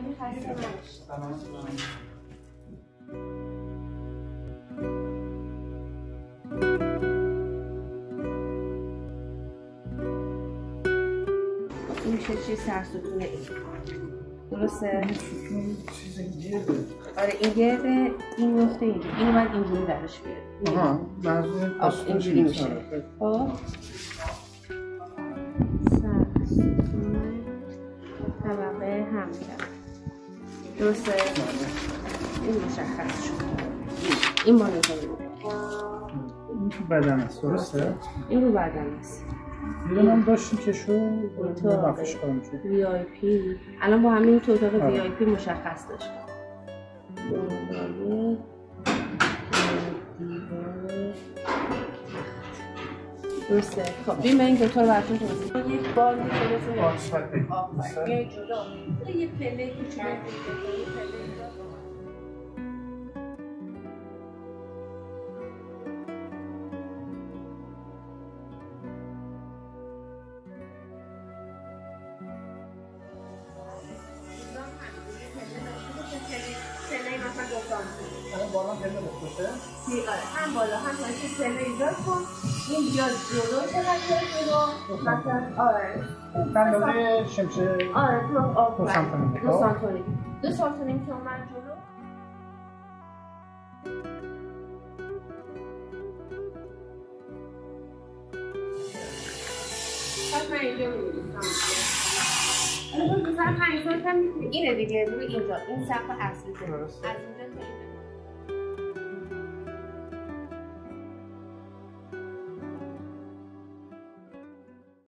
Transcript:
اومدی خسته این میشه چی سرستون این درسته؟ چیز آره این گرده این میفته اینجوری اینو باید اینجوری درش بیاری آها منظور اینجوری میشه خب طبقه هم کرد درسته؟ این مشخص شد. این ما نگاه این تو بدن است درسته؟ این رو بدن است. دیگه من داشتیم که شو تو وقتش کارم شد. وی آی پی الان با همین تو اتاق آره. وی آی پی مشخص داشت. دیوار، درسته. خب بیم این دوتا رو براتون توضیح. یک بار می‌تونه آفرین. بیای جلو یه پله کوچولو. بالا هم بالا هم پایین پله ایجاد کن این بیاد جلو آره آره آفرین. دو که جلو اینجا. مثلا سانتی هم اینه دیگه روی اینجا این سقف اصلی درسته. از تا اینجا